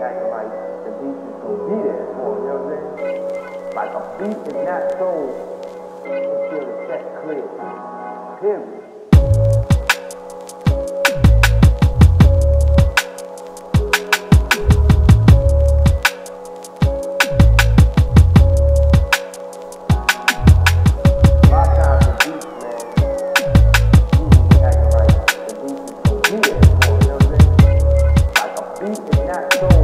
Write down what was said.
acting like the beat is gonna be there for you know what I'm saying? Like a beat is not sold until the set clear. Period. back door.